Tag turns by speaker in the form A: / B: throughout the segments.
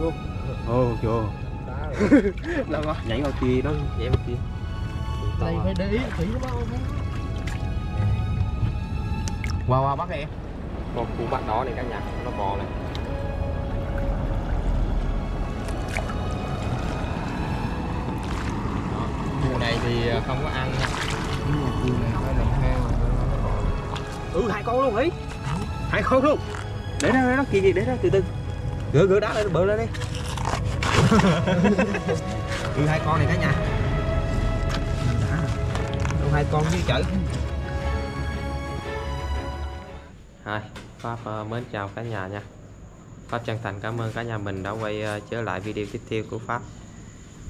A: luôn
B: ồ đâu có nhảy vào kia đó nhảy vào kia.
A: Đây phải để ý kỹ nó không
B: qua qua bắt em. Con cú bắt đó này cả nhà nó bò này. Mùa này thì ờ, không có ăn nha.
A: Nhưng mà cua này phải làm còn
B: ừ hai con luôn ấy hai con luôn. Để đó để đó kìa kìa để đó từ từ gỡ gỡ đá lên bự lên đi. Ừ hai con này cả nhà. Đâu hai con với chở Hai Pháp ờ, mến chào cả nhà nha. Pháp chân thành cảm ơn cả nhà mình đã quay ờ, trở lại video tiếp theo của Pháp.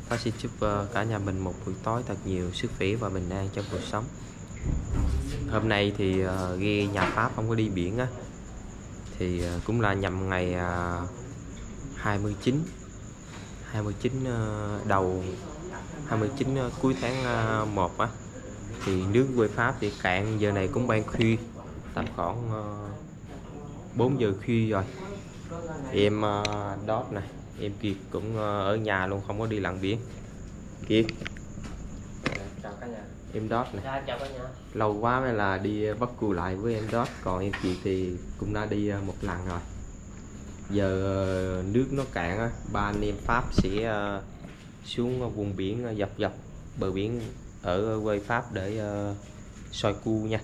B: Pháp xin chúc ờ, cả nhà mình một buổi tối thật nhiều sức khỏe và bình an trong cuộc sống. Hôm nay thì ghe nhà Pháp không có đi biển á. Thì cũng là nhằm ngày ờ, 29 29 ờ, đầu 29 ờ, cuối tháng ờ, 1 á. Thì nước quê Pháp thì cạn giờ này cũng ban khuya tầm khoảng uh, 4 giờ khuya rồi. Em đót này em Kiệt cũng ờ, ở nhà luôn không có đi lặn biển Kiệt.
A: Chào cả nhà.
B: Em đót này
A: chào chào cả nhà.
B: Lâu quá mới là đi bắt cù lại với em đót. Còn em Kiệt thì cũng đã đi ờ, một lần rồi giờ ờ, nước nó cạn á, ba anh em Pháp sẽ ờ, xuống ờ, vùng biển dọc dọc bờ biển ở quê Pháp để soi cua nha.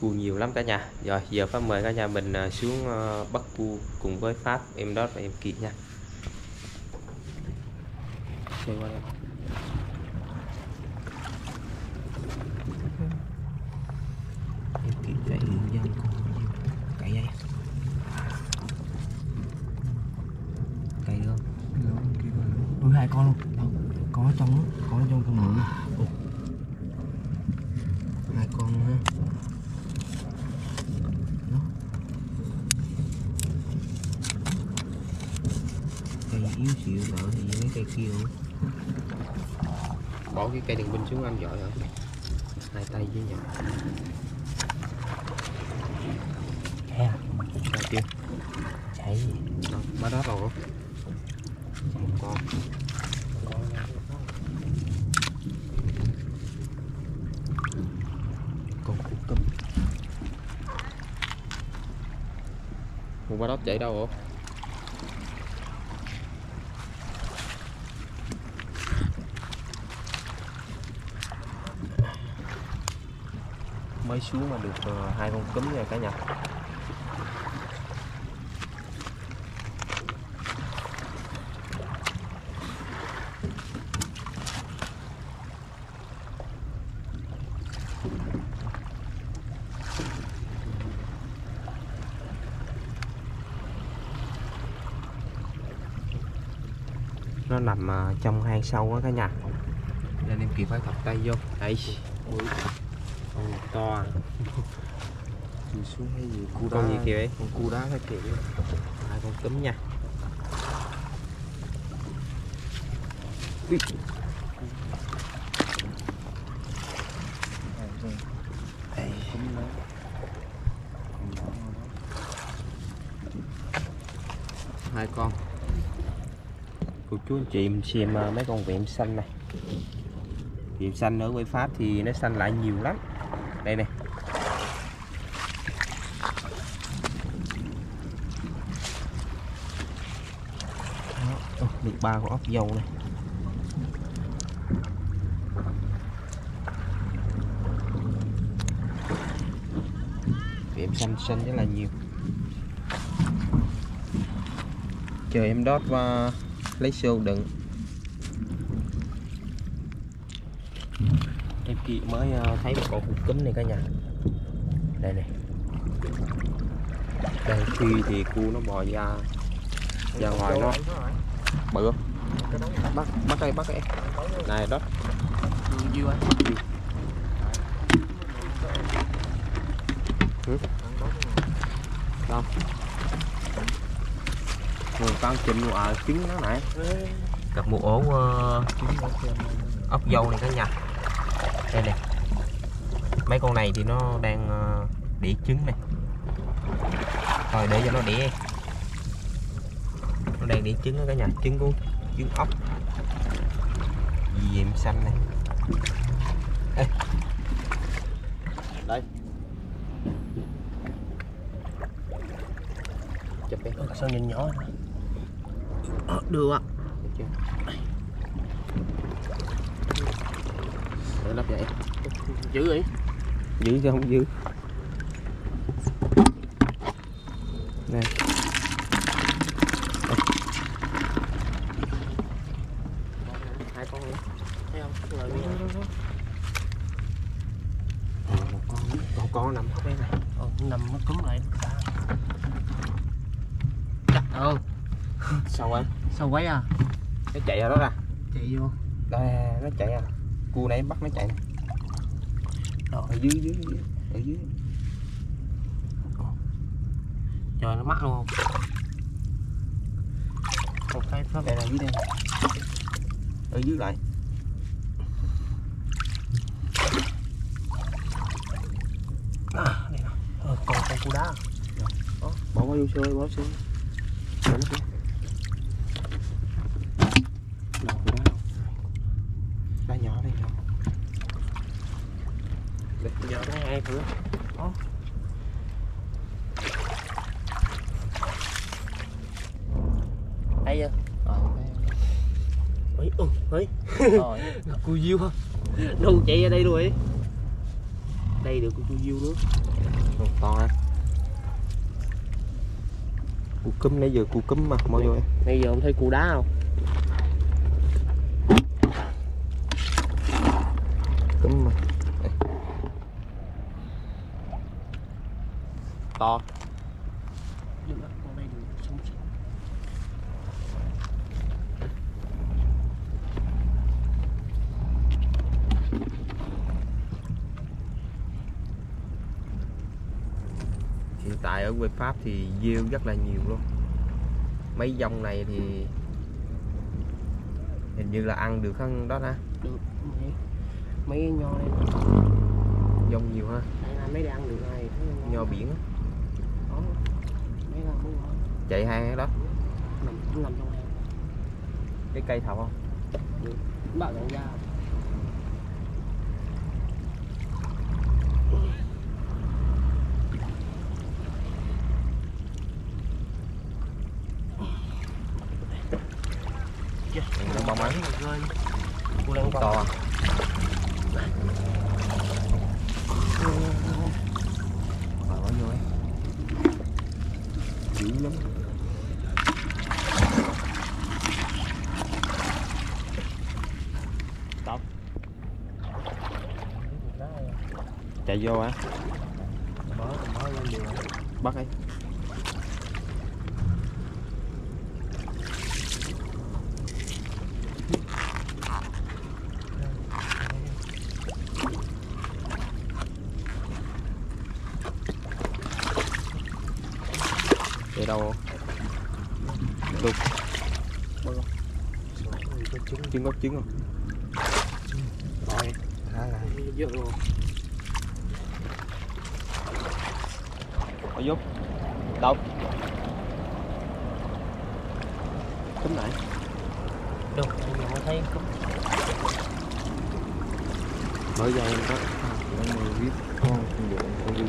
B: Cua nhiều lắm cả nhà. Rồi, giờ Pháp mời cả nhà mình xuống bắt cua cùng với Pháp. Em đót và em Kiệt nha. Qua đây. em Kiệt chạy đường dân cậy dây cậy được
A: ừ hai con luôn. Ở trong đó ở trong con Ồ. hai con ha. Đó. cây yếu xịu vợ thì mấy cây kia luôn.
B: Bỏ cái cây đèn pin xuống anh giỏi rồi hai tay với nhau.
A: Ha
B: Rồi chưa
A: chạy gì
B: Đâu, má đó rồi con
A: con cục cấm
B: qua đó chạy đâu hả? Mới xuống mà được ờ, hai con cúm nha cả nhà. Nó nằm ờ, trong hang sâu á cả nhà. Nên em kịp phải thọc tay vô. Đây
A: ui con to à. Xuống hay gì? Cu đá.
B: con gì kìa? Ấy
A: con cu đá hay kiểu.
B: Hai con cúm nha. hai con cô chú anh chị mình xem à, mấy con vẹm xanh này. Vẹm xanh ở quê Pháp thì nó xanh lại nhiều lắm. Đây nè. Đó, được ba con ốc dâu này. Vẹm xanh xanh rất là nhiều. Chờ em đót qua à, lấy xô đựng. Em kia mới ờ, thấy một con hút cúm này cả nhà. Đây này đây khi thì cu nó bò ra ra ngoài nó. bự không? Bắt bắt đây bắt đây này đót
A: nhiêu anh
B: một con chìm ở trứng nó nãy gặp một ổ ờ, ốc dâu này cả nhà. Đây nè. Mấy con này thì nó đang ờ, đĩa trứng này. Thôi để cho nó đĩa. Nó đang đi trứng đó cả nhà. Trứng của trứng ốc. Diệm xanh này. Ê. đây. Chụp đi.
C: Sao nhìn nhỏ ờ, được ạ.
B: Được chưa để lắp vậy
C: giữ đi.
B: Giữ chứ không giữ. Nè
C: hai con nữa thấy không?
B: Một con còn con nằm hốc đây này
C: nằm nó cúm lại. Chắc ờ
B: sao vậy
C: sao quấy à?
B: Nó chạy ra đó ra.
C: Chạy vô.
B: Đây nó chạy à cua này bắt nó chạy nè.
C: Rồi.
B: ở dưới dưới ở dưới.
C: Trời nó mắc luôn một cái pháp
B: đây là dưới đây. Ở dưới lại.
C: À, đây nào ờ, còn con cua đá
B: đó bỏ qua vô xôi bỏ xôi Để nó kìa. đâu của đó đâu đá nhỏ đây đâu
C: Được, giờ cái hai thử đó hay chưa
B: ờ
C: ấy ừ ấy
B: rồi
C: cua diêu hả? Đâu chạy ra đây luôn ấy. Đây được con cua diêu nữa
B: Còn to ha. Cua cúm nãy giờ cua cúm mà mọi người
C: bây giờ ông thấy cua đá không?
B: Cúm mà. To
C: Nhưng mà con đây được sống sống
B: hiện tại ở quê Pháp thì diêu rất là nhiều luôn. Mấy dòng này thì hình như là ăn được hơn đó ha
C: được mấy cái nho đây
B: dòng nhiều ha?
C: Đây là mấy đang ăn được này
B: nho biển
C: đó mấy là ngon
B: chạy hang đó.
C: Nằm nằm trong hang
B: cái cây thảo không?
C: Dọn ra
B: bông á
C: rơi cua đang
B: to à? Bỏ vô dữ lắm.
C: Stop.
B: chạy vô á
C: rồi.
B: bắt ấy để đâu Lục trứng gốc trứng không rồi thả lại
C: Dựa luôn.
B: ở giúp đâu cúm lại
C: Đâu, bây giờ mới thấy có
B: mở ra em có người biết con con dụ con dụ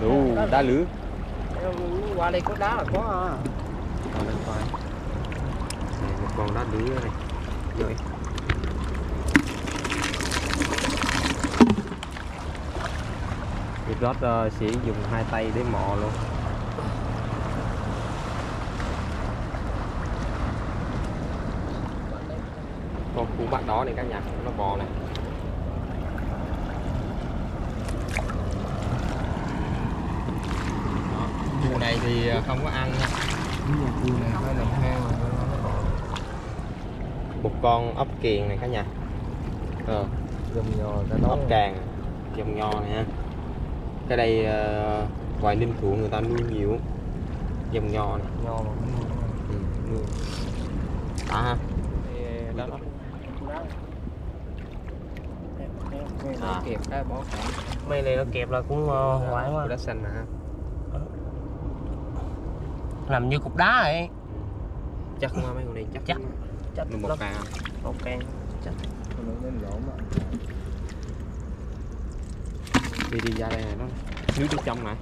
B: đủ đá lửa
C: qua đây có đá là có à.
B: lên khoai này một con đá lửa này rồi. Việt Rót uh, sẽ dùng hai tay để mò luôn bắt đó này các nhà nó bò này. Cu này thì ờ, không có ăn nha.
C: Nhưng mà cua này phải làm hang mà nó còn
B: một con ốc kiền này cả nhà. Ờ,
C: gầm nhò cả
B: ốc càng dòng nho này ha. Cái đây ờ, ngoài ninh thuận người ta nuôi nhiều. Dòng nho này.
C: Nho mà
B: ừ, nuôi. Đã ha. Đó, đó.
C: Cua đá. Em, em.
A: Mấy
B: À.
A: nó kẹp cái bó cả
C: Mấy này nó kẹp là cũng uh, hoài quá.
A: Đất xanh nè
C: Làm như cục đá vậy
A: Chắc qua mấy con này chắc
C: Chắc. Chắc
A: Một càng
C: ok Chắc.
A: Đi đi ra đây này nó Nước đi trong này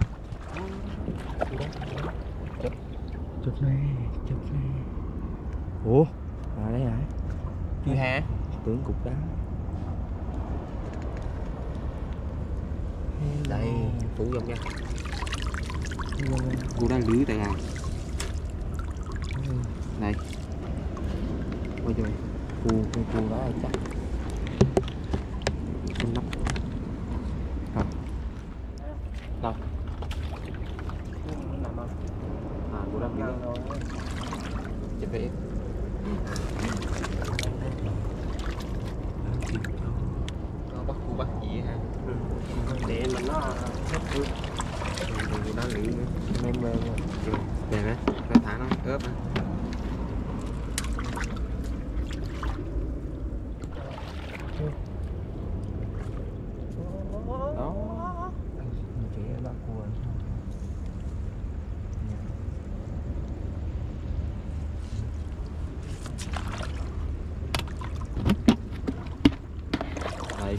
A: Chụp nè Chụp nè Ủa? À đây hả?
C: Chưa hả?
A: Tưởng cục đá Đây Phủ dòng nha. Cô đang lưới tại à Đây. Ôi trời Cô, cô, cô đó là chắc? Con nắp Hả Đâu À cô đang lưới Chụp về Nó bắt cô bắt gì hả?
C: Để mình nó hết nó
A: Cô đang lưới nữa. Mềm mềm Đây nè Nó thả nó ướp nè Đó Chỉ bắt cua Đây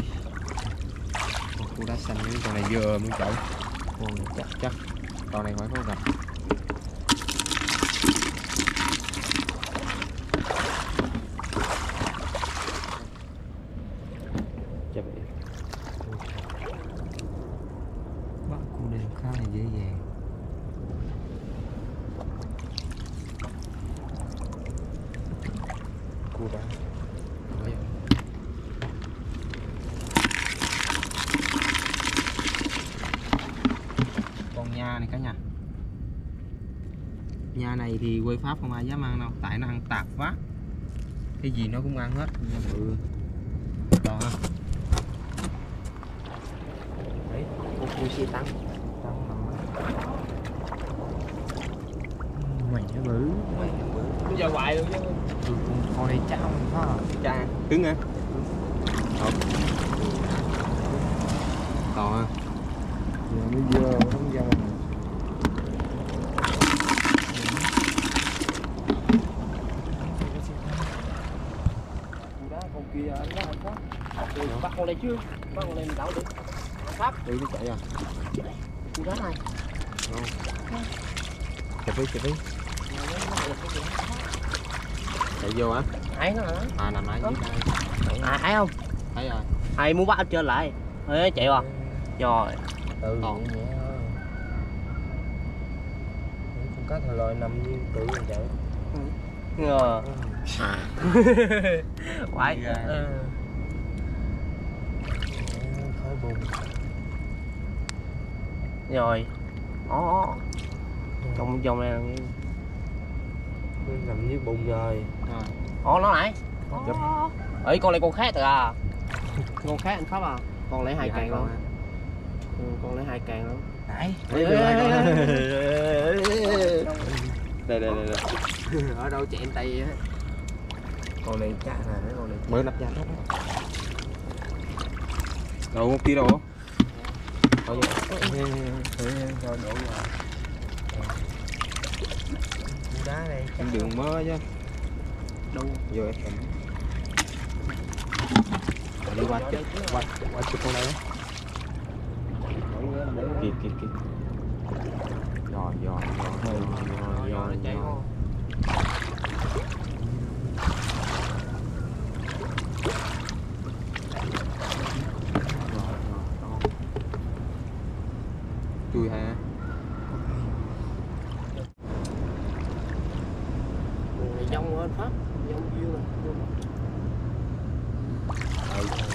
A: Con cua đá xanh với con muốn chắc chắc. Con này phải có gặp Chà vậy Bắt cua đêm khá là dễ dàng Cua đá Đấy. con nha này cả nhà này thì quê pháp không ai dám ăn đâu. Tại nó ăn tạp quá. Cái gì nó cũng ăn hết. To ha. Đấy. Con cua xe tăng mày nó bự. Mày nó bự.
C: Bây giờ hoài luôn chứ.
A: Ừ, con, con này cháo mình có. Cha cứng hả? To to ha giờ mới dơ không dơ
C: Cú đá con kia anh đó anh Pháp Ừ, bắt con này chứ Bắt con này mình đảo được. Pháp
A: ừ nó chạy à.
C: Cú đá này.
A: Chụp đi chụp đi. Chạy vô hả
C: Ấy nó hả?
A: à nằm ở dưới đây.
C: À ấy không?
A: thấy rồi
C: Ai muốn bắt trên lại? Ê chạy vào. Rồi.
A: Ừ.
C: Còn.
A: thôi con cá thò lòi nằm như tự mình chạy.
C: Ngờ. Quái
A: Ghê.
C: Ừ.
A: khói bùn
C: Rồi. Ó Trong trong này
A: nằm dưới bùn rồi.
C: Ó nó lại. Ấy con này con khác rồi à? Con khác anh Pháp à? Con lấy hai
A: Vậy
C: càng
A: con
C: luôn. ừ, Con lấy hai càng luôn.
A: Đấy, đây, đây, đây. Ở đâu chạy tay á Con này chắc là con này Mới nắp da hết Đâu một ký đâu Thôi đổ vào
C: đá
A: Em đường mơ chứ.
C: Đâu?
A: Vô em Đi qua chết Qua, qua chết con này. Á Kìa, kìa, kìa Rồi, rồi, rồi, rồi, rồi, rồi, rồi. chui hả
C: Trong anh Pháp Trong yêu này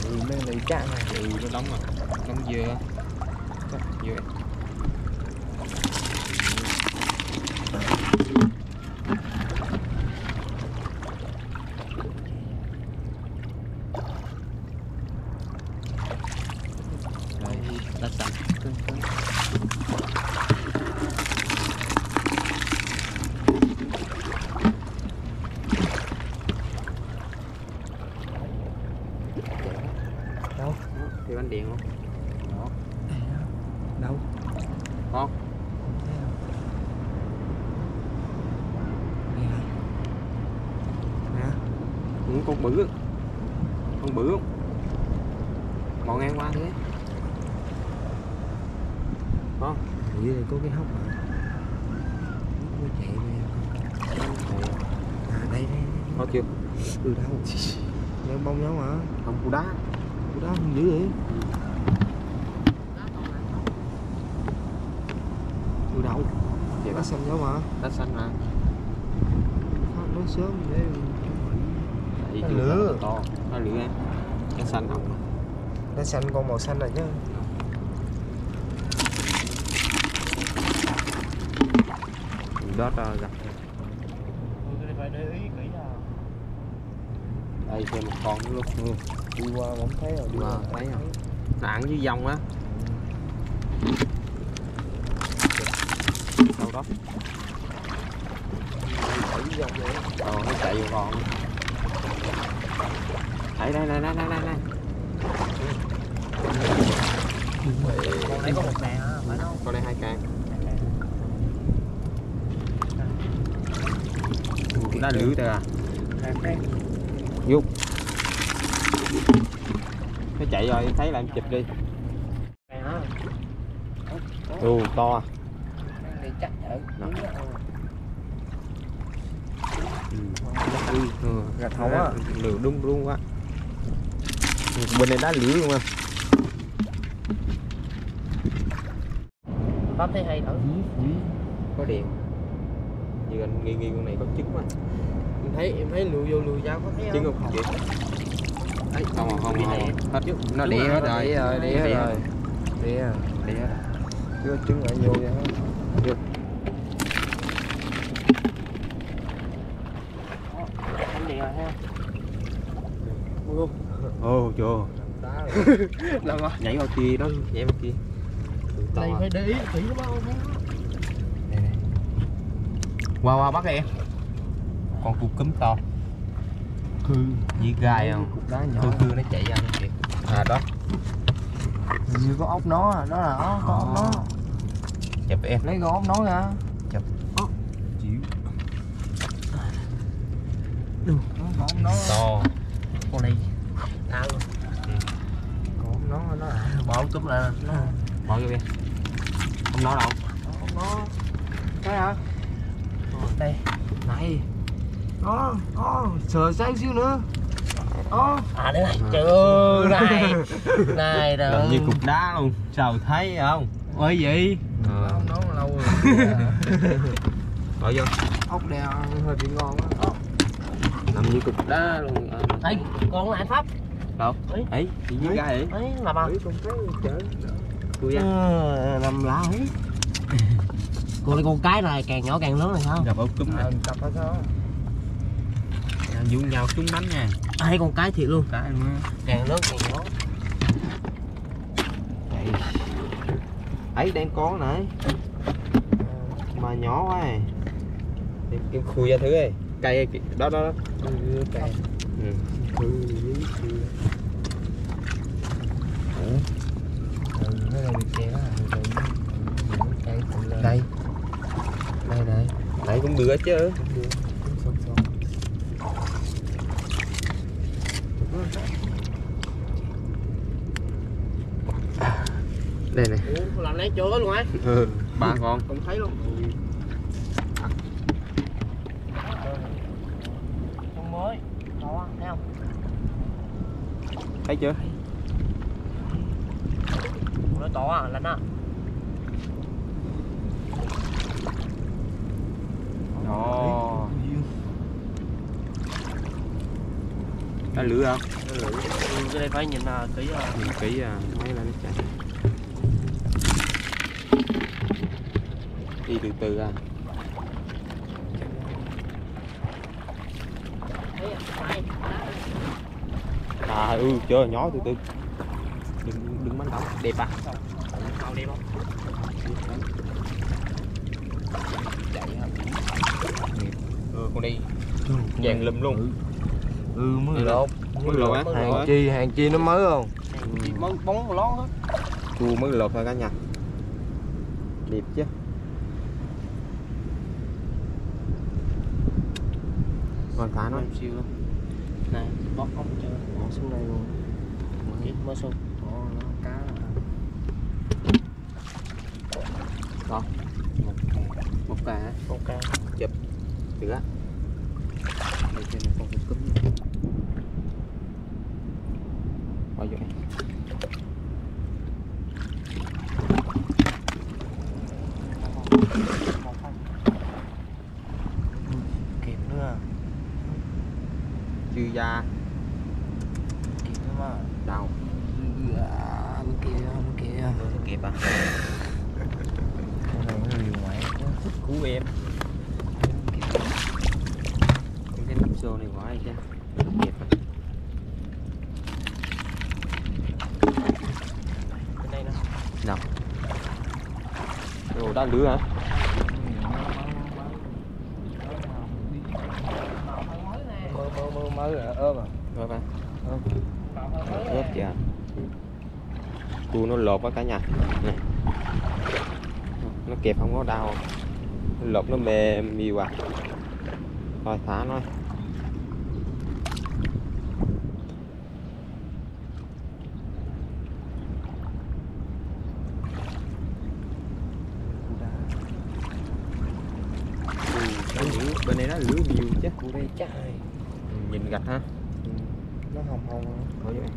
A: ừ mấy này chắc này ừ nó đóng rồi. Đóng dưa Chắc dưa đây đã sạch cưng cưng Đâu?
B: thì bánh điện luôn
A: đâu
B: Con.
A: Đây này. nè
B: ừ, con bự con bự không mò ngang qua thế
A: ở dưới đây có cái hốc mà nó chạy về à đây đây, đây.
B: có chưa
A: từ đâu Nghe bông nhau mà
B: không củ đá.
A: Ủa đó không dữ vậy? Từ đâu
B: Vậy
A: nó
B: đó.
A: xanh nhau mà
B: đất xanh mà.
A: Phát nói sớm để Nó
B: vì
A: lửa.
B: to. Nó lửa. Cái xanh không?
A: Nó xanh con màu xanh này chứ.
B: Đó ra gặp
C: cái này phải để ý kỹ nào
B: đây thêm một con nữa luôn. Ừ.
A: đi qua không thấy rồi đi
B: Wow,
A: qua
B: thấy không? nó ẩn dưới dòng á. Đâu đó.
A: Ở dưới dòng vậy
B: ờ nó chạy vô con đây đây đây đây đây đây đây
C: còn đây có một đàn hả? Phải không?
B: Con đây hai càng đã lửa rồi à Dục Nó chạy rồi em thấy là em chụp đi. Ừ to. Đó. Ừ.
A: Gạch hậu á.
B: Lửa đúng luôn quá. Bên này đá lửa luôn à.
C: Pháp thấy hay thử
B: Có điện. Như anh nghi nghi con này có trứng mà
A: em thấy em thấy lùi vô lùi ra có thấy
B: Trứng
A: không?
B: không chị Đấy, không không không, không. Hết. Nó đĩa hết rồi.
A: đĩa rồi đĩa
B: Đĩa
A: rồi. đĩa rồi.
B: Đĩa hết rồi.
A: Chưa trứng lại vô vậy hết
C: ha.
B: Ồ chưa Đâu rồi Nhảy vào kia đó. Nhảy vào kia.
C: Đây
B: à.
C: phải để ý kỹ lắm không
A: đây này
B: Qua qua bắt em Con cục cúm to.
A: Hư
B: Với gai không?
A: Cục đá nhỏ.
B: Khư khư nó chạy ra nó kìa. À đó.
A: Hình như có ốc nó à, đó là ốc có ốc nó
B: Chụp em.
A: Lấy con ốc nó ra.
B: Chụp.
A: chịu. Được, nó có ốc nó.
B: To.
C: Con này. À
A: có ốc nó nó à
C: bỏ túm lại nó
B: Bỏ vô em Không nói đâu.
A: Ốc nó. Thấy hả?
C: Đây.
A: Này đó đó sờ sáng xíu nữa. Đó
C: à đây này chưa này. Này rồi.
B: Gần như cục đá luôn. Sao thấy không?
C: Ơi gì?
B: Ờ
A: ốc nó lâu rồi.
B: Bỏ vô.
A: Ốc đeo hơi bị ngon á
B: Nằm như cục đá luôn. Ờ,
C: đây con lại pháp?
B: Đâu?
C: Ấy.
B: Ấy Gì với gai vậy.
C: ấy là ba
A: Ủa, con thấy chở
B: Tôi ra.
C: Ờ, nằm lá ấy. Con cái này càng nhỏ càng lớn này không?
B: Gặp ốc cúm
A: à,
B: này
A: cặp hay sao
B: Dụ nhau súng bắn nha.
C: Ai con cái thiệt luôn.
B: Cái luôn
C: càng lớn càng nhỏ
B: ấy đang có nãy mà nhỏ quá à. em, em khui ra thử đi cây đó đó đó.
A: Ừ,
B: ừ.
A: ừ, ừ, này cây lên
B: đây. Đây đây. Đấy cũng được chứ.
A: cũng được cũng sống sống
B: đây này.
C: Ủa, làm lấy chỗ luôn á.
B: Ừ. ba con.
C: Không thấy luôn. Con mới. Đó thấy không?
B: Thấy chưa?
C: Nó to à lạnh á.
B: Ồ. đã lửa không?
C: Ừ, cái đây phải nhìn à, kỹ à.
B: nhìn kỹ à đi từ từ à.
C: Thấy à,
B: ừ chưa nhỏ từ từ. Đừng đừng bắn động đẹp à.
C: Màu đẹp không
B: ừ con đi. Vàng lùm luôn.
A: Ừ. Mới
B: Ừ.
A: lột
B: mới lột á
A: hàng chi hàng chi nó mới không?
B: Ừ.
C: chỉ món bóng lon hết.
B: Cua mới lột thôi cả nhà. Đẹp chứ rồi thả nó
C: Em siêu luôn. Này bóc ốc cho bỏ xuống đây luôn. Chết mới xuống.
A: Ồ, nó cá
B: một một cả
C: con ca
B: được á đây trên này con cục cúm bỏ vô đây
C: kịp nữa
B: chư da
C: kịp nữa mà
B: đâu
C: à, bên kia bên kia
B: nó kịp à
C: con này nó liều ngoại
B: thích cú em Những cái nắp xô này bỏ đây chứ kịp à
C: bên đây nè
B: đâu Ủa đang lứa hả?
C: Mới mơ rồi ôm à
B: rồi ba
C: ôm
B: ướp cua nó lột quá cả nhà. Này. nó kẹp không có đau. Lột nó mềm nhiều à. Thôi, thả nó Ừ, nó lửa- bên đây nó lửa nhiều
C: rồi
B: Ừ, nhìn gạch ha.
C: Nó hồng hồng
B: Thôi vậy.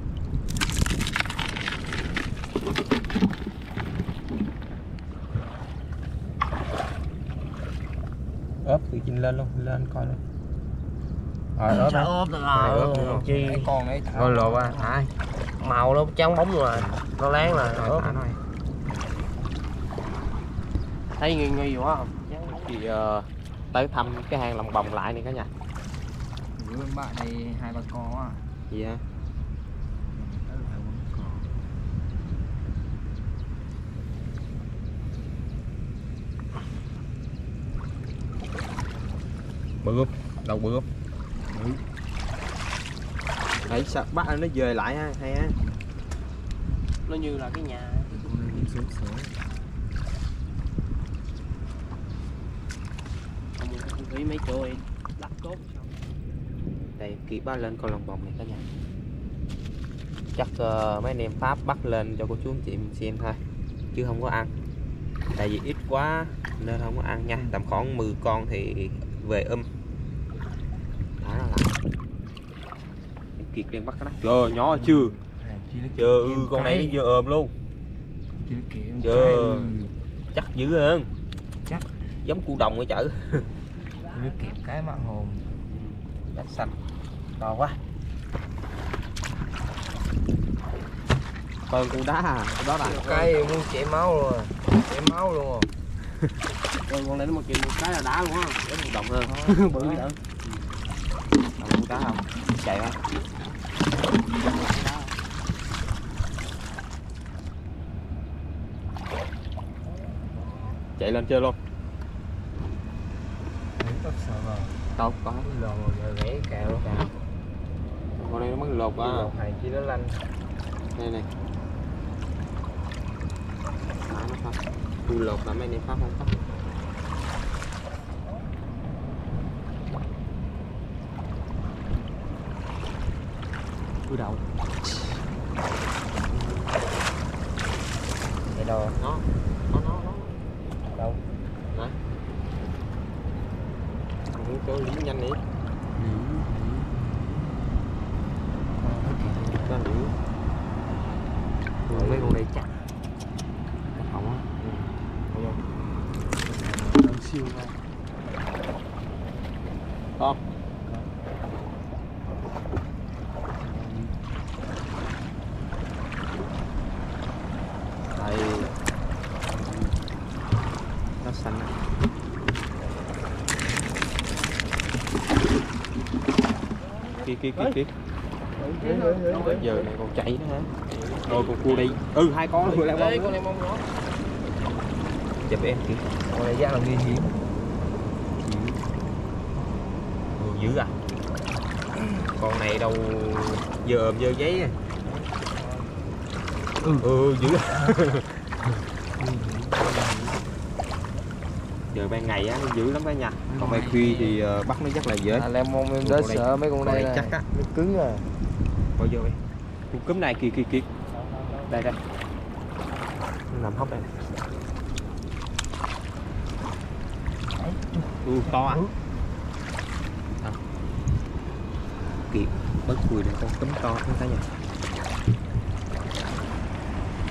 B: ốp từ trên lên luôn lên coi luôn. Rồi ốp
C: Trời
B: á
C: ốp được
B: Này, ốp
C: rồi chi
A: con đấy thả.
B: Rồi lộ qua thả
C: màu nó trắng bóng rồi. Nó láng là
B: rồi
C: ốp. thấy nghi nghi quá không?
B: Thì ờ, tới thăm cái hang lòng bồng lại này cả nhà
A: bên bạn này hai ba con quá
B: gì hả bướm đâu bướm đấy sao bắt nó về lại ha hay ha?
C: Nó như là cái nhà. Mấy chỗ đặt cốt. xong
B: đây kỹ ba lên con lòng bồng này cả nhà. Chắc ờ, mấy anh em pháp bắt lên cho cô chú anh chị mình xem thôi chứ không có ăn. Tại vì ít quá nên không có ăn nha. Tầm khoảng 10 con thì về um. Nó lại Em kiệt đang bắt cái đó. Trời nhỏ chưa? Chưa ừ, con này nó vừa ôm luôn. Chưa. chắc dữ hơn.
A: Chắc.
B: giống cu đồng ở chợ
A: Nó kẹp cái mạng hồn.
B: Đất xanh to quá. Con cu đá à đó là
C: cái muốn chảy máu luôn à. chảy máu luôn rồi con này nó mà kìm một cái là đá luôn á
B: giống cu đồng hơn.
C: Bự vậy
B: Còn cu đá không? Chạy không? Chạy lên chơi luôn. Đâu có.
C: Lò rồi gãy cào luôn
B: con này nó mới lột à
C: lột hàng chi nó lanh.
B: Đây này. Thả nó thôi tôi lột là mấy em pháp không có. Tôi đậu
C: vậy đâu
B: nó nó nó nó
C: đâu
B: nè không có lính nhanh đi ra liễu
C: rồi mấy con này chắc
B: không á
C: siêu quá
B: con đây. Nó xanh á. kia kia kia kia. Giờ này còn chạy nữa hả? Rồi còn cua đi. Ừ hai con. Luôn lại
C: Ê,
B: con
C: con này mong nó
B: chụp em kìa.
C: Con này chắc là nguy hiểm
B: ừ, dữ à? Con này đâu giờ ôm dơ giấy à? Ừ. Ừ dữ giờ ban ngày á nó dữ lắm cả nhà còn ban khuya thì ờ, bắt nó rất là dễ.
C: À, lemon em
B: Con
C: đến
B: này-
C: sợ mấy con đây
B: này
C: là
B: chắc á.
C: nó cứng à.
B: Bao vô đi. Con cúm này kìa kìa kìa. Đây đây. Nó nằm hốc đây ừ to á à. kìa bớt cùi này con cúm to hơn cả nhà.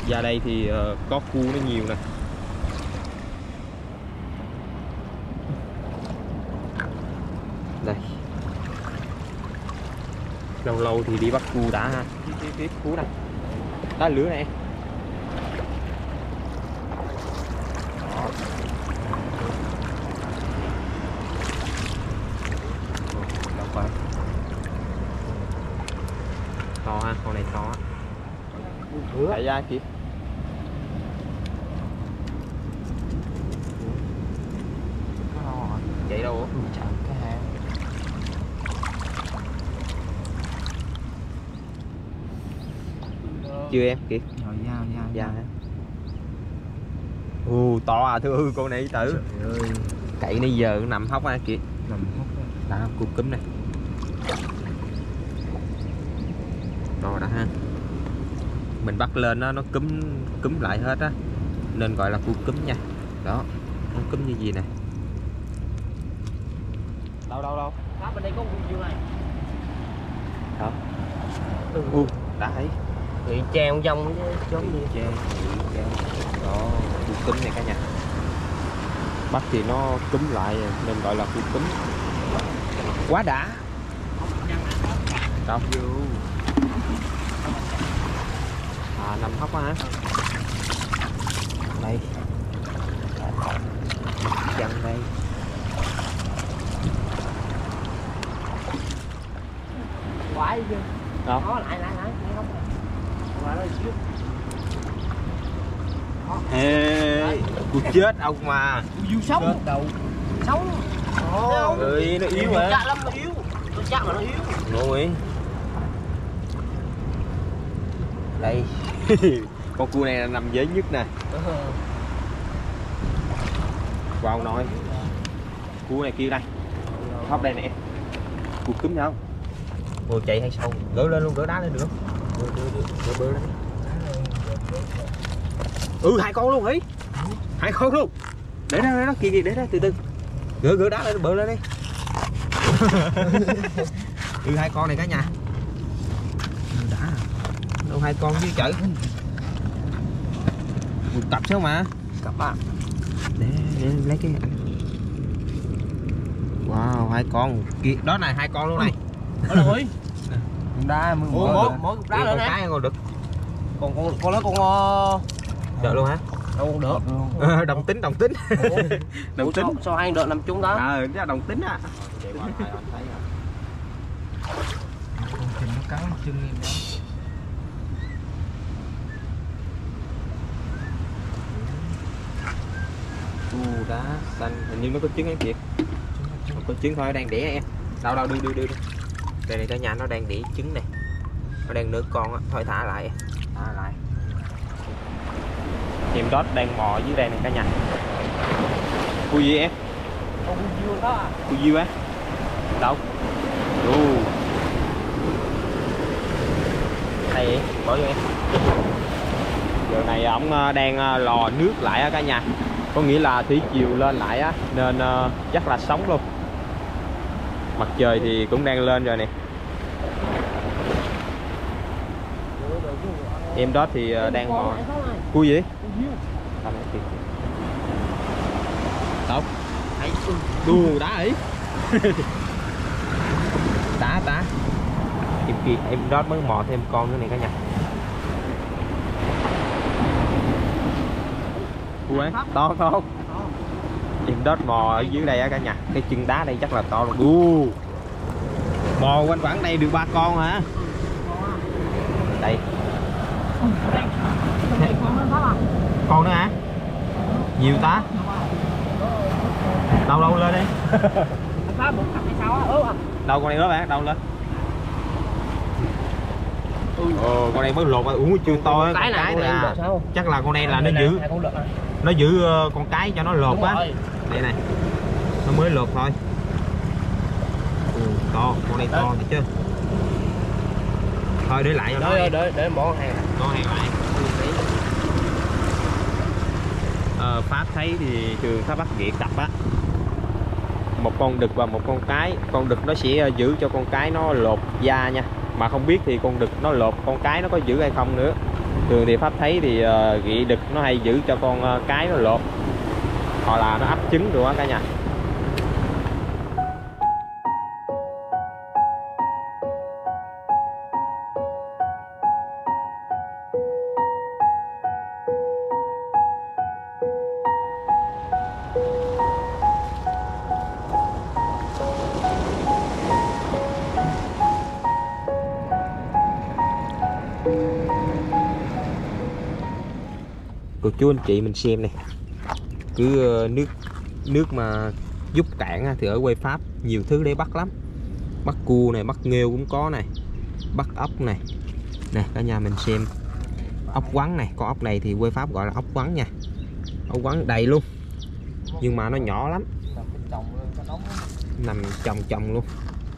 B: Ra đây thì ờ, có cu nó nhiều nè. Đây. Lâu lâu thì đi bắt cu đã ha. Phía phía cú này đá lửa này Đó. đâu phải to ha con này to á chạy ra kìa. Chạy đâu ủa
C: chạm cái hang.
B: Chưa em? Kìa.
C: Rồi dao dao
B: dạ. Ù to à thưa ư con này tử
C: trời ơi.
B: Cậy nãy giờ nằm hốc á kìa.
C: Nằm á.
B: đã cua cúm này to đã ha mình bắt lên nó nó cúm cúm lại hết á. Nên gọi là cua cúm nha. Đó nó cúm như gì nè? Đâu đâu đâu?
C: Đó, bên đây có con này?
B: U đã thấy
C: bị treo trong chứ chốn gì.
B: chê đó cua cúm này cả nhà. Bắt thì nó cúm lại nên gọi là cua cúm. Quá đã. Vô à nằm hốc á hả? Đây. Chân đây.
C: Quái chứ
B: đâu
C: đó lại lại lại không? Qua đó. Xíu
B: ê cuộc chết ông mà.
C: Dư sống. Đầu sống.
B: Ơi nó yếu hả?
C: chắc lắm nó yếu. Nó chắc mà nó yếu.
B: Ngồi. Đây con cua này là nằm dễ nhất nè. Vào nồi cua này kia đây. Hấp đây nè. Cua cúm nhau. Ôi chạy hay sâu gỡ lên luôn gỡ đá lên được. Đưa ừ hai con luôn ấy hai con luôn. Để đó để đó kia kia để đó từ từ. Gỡ gỡ đá lên bơ lên đi. Ừ hai con này cả nhà hai con với chở một cặp sao mà
C: cặp à
B: để, để lấy cái wow hai con. Kia đó này hai con luôn này.
C: Đó là ơi đá mỗi mỗi cục đá nữa nè.
B: cái con đực
C: còn con con lớn con ờ,
B: đợi luôn hả?
C: đâu được.
B: Đồng tính đồng tính. Đồng tính.
C: sao, hai đợt nằm chung đó?
B: Ờ à, đồng tính á.
C: Nó cắn chân em đó
B: đá xanh hình như nó có trứng em kìa. Có trứng thôi đang đẻ em. Đâu đâu đưa đưa đưa đây này cả nhà nó đang đẻ trứng này. Nó đang nửa con á. Thôi thả lại. Thả lại. Em đó đang mò dưới đây này cả nhà. Cua gì em?
C: Đó à.
B: Diêu á đâu? U đây bỏ vô em. Giờ này ổng ờ, đang ờ, lò nước lại cả nhà có nghĩa là thủy chiều lên lại á nên uh, chắc là sống luôn. Mặt trời thì cũng đang lên rồi nè. Em đó thì uh, đang mò cua gì? Tóc. Đu đá ấy đá đá em kia em đó mới mò thêm con nữa này cả nhà. Cua ấy to không? Em đó mò ở dưới đây á cả nhà. Cái chân đá đây chắc là to luôn. Đu mò quanh quẩn đây được ba con hả? Đây. Con nữa hả? Nhiều ta? Đâu đâu lên đi. Đâu con này đó bạn đâu lên? Ồ, con này mới lột uống chưa to á,
C: cái này
B: cái à. chắc là con này là nó giữ
C: à.
B: nó giữ ờ, con cái cho nó lột á. đây này. Nó mới lột thôi. Ừ, to con này to chứ. Thôi để lại cho nó
C: để để để bỏ hàng.
B: Con hàng lại. Ờ, pháp thấy thì trường pháp bắt ghịa cặp á. Một con đực và một con cái. Con đực nó sẽ giữ cho con cái nó lột da nha. Mà không biết thì con đực nó lột con cái nó có giữ hay không nữa thường thì pháp thấy thì ờ, uh, ghị đực nó hay giữ cho con uh, cái nó lột. Hoặc là nó ấp trứng được á cả nhà. Cô chú anh chị mình xem này. Cứ ờ, nước nước mà giúp cạn thì ở quê Pháp nhiều thứ để bắt lắm. Bắt cua này bắt nghêu cũng có này bắt ốc này. Nè cả nhà mình xem. Ốc quắn này con ốc này thì quê Pháp gọi là ốc quắn nha. Ốc quắn đầy luôn. Nhưng mà nó nhỏ lắm.
C: Nằm chồng
B: chồng luôn.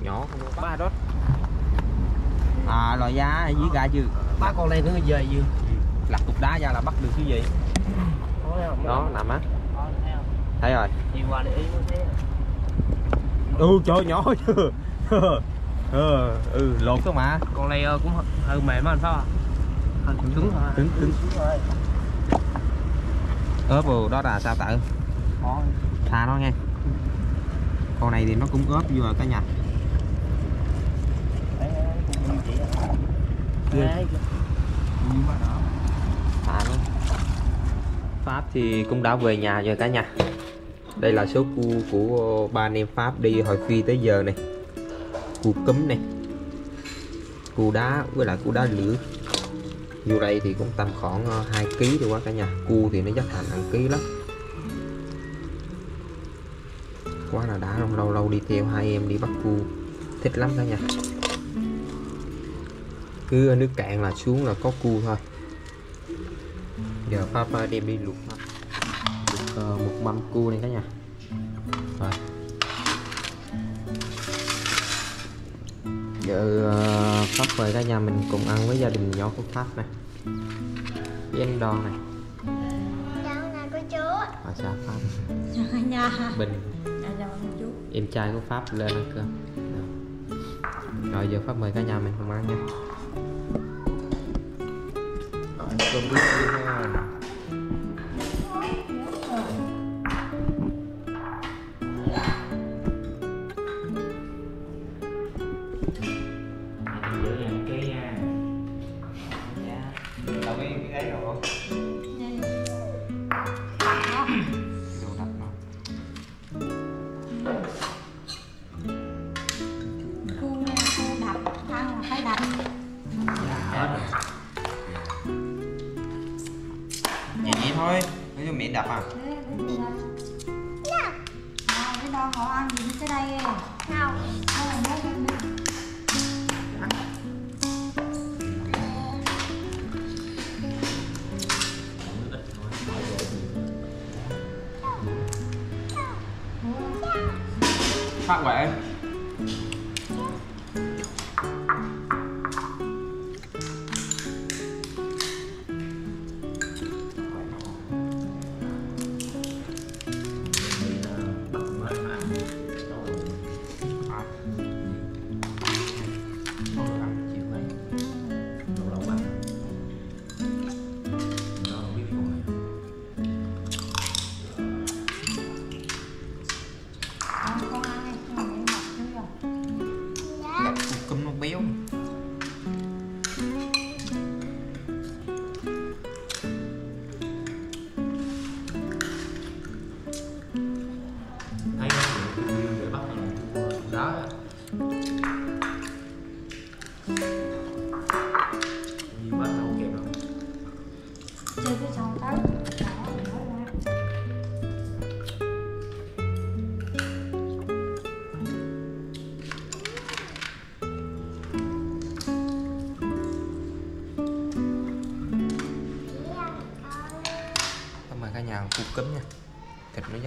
B: Nhỏ
C: ba đó
B: à lòi giá dưới ra chưa
C: ba con này nữa về dư
B: lặt cục đá ra là bắt được cái gì? Đó nằm á thấy rồi. Ừ trời nhỏ chưa ừ, ừ lột cơ mà.
C: Con này ờ, cũng hơi mềm á anh sao à hơi cứng thôi.
B: Cứng cứng.
C: Rồi
B: ớp vào đó là sao tự? Tha nó nghe. Con này thì nó cũng ớp vô rồi cả nhà.
C: Đấy cũng như chị á
B: Chưa.
C: Đấy, nhưng mà đó
B: thả nó Pháp thì cũng đã về nhà rồi cả nhà. Đây là số cu của ba anh em Pháp đi hồi phi tới giờ này. Cu cúm này, cu đá với lại cu đá lửa. Vô đây thì cũng tầm khoảng ờ, 2 kg thôi quá cả nhà. Cu thì nó rất thành hàng ký lắm. Quá là đã lâu lâu đi theo hai em đi bắt cu. Thích lắm cả nhà. Cứ nước cạn là xuống là có cu thôi giờ pháp ờ, đem đi luộc luộc ờ, một mâm cua này cả nhà. Rồi. Giờ ờ, pháp mời cả nhà mình cùng ăn với gia đình nhỏ của pháp này. Với anh đòn này.
D: Chào ngài cô chú.
B: Và sao pháp?
D: Chào nhà
B: bình
D: Chào cô chú.
B: Em trai của pháp lên ăn cơm. Rồi giờ pháp mời cả nhà mình cùng ăn nha rồi ăn cơm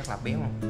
D: thịt nó